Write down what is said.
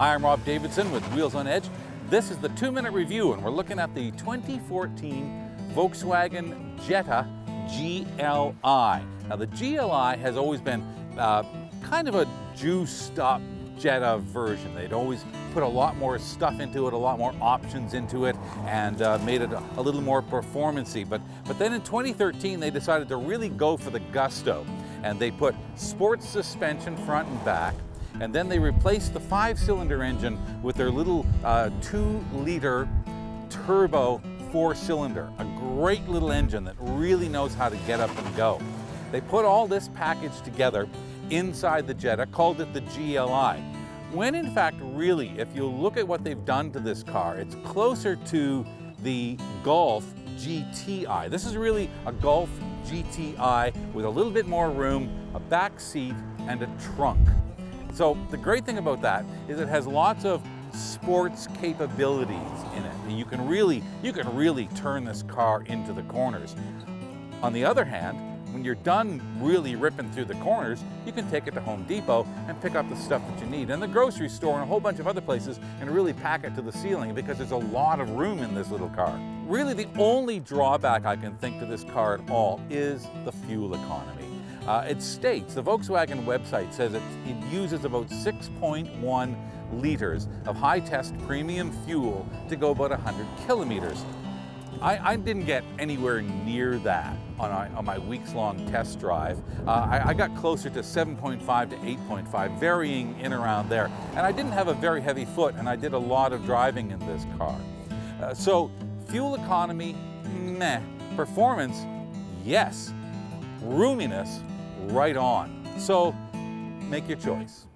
Hi, I'm Rob Davidson with Wheels on Edge. This is the two minute review, and we're looking at the 2014 Volkswagen Jetta GLI. Now, the GLI has always been uh, kind of a juiced up Jetta version. They'd always put a lot more stuff into it, a lot more options into it, and uh, made it a, a little more performancy. But, but then in 2013, they decided to really go for the gusto, and they put sports suspension front and back, and then they replaced the five-cylinder engine with their little uh, two-liter turbo four-cylinder, a great little engine that really knows how to get up and go. They put all this package together inside the Jetta, called it the GLI. When in fact, really, if you look at what they've done to this car, it's closer to the Golf GTI. This is really a Golf GTI with a little bit more room, a back seat, and a trunk. So the great thing about that is it has lots of sports capabilities in it. And you can really, you can really turn this car into the corners. On the other hand, when you're done really ripping through the corners, you can take it to Home Depot and pick up the stuff that you need. And the grocery store and a whole bunch of other places and really pack it to the ceiling because there's a lot of room in this little car. Really the only drawback I can think to this car at all is the fuel economy. Uh, it states, the Volkswagen website says it, it uses about 6.1 liters of high-test premium fuel to go about 100 kilometers. I, I, didn't get anywhere near that on, on my weeks-long test drive. Uh, I, I, got closer to 7.5 to 8.5, varying in around there. And I didn't have a very heavy foot, and I did a lot of driving in this car. Uh, so fuel economy, meh. Performance, yes. Roominess, right on. So make your choice.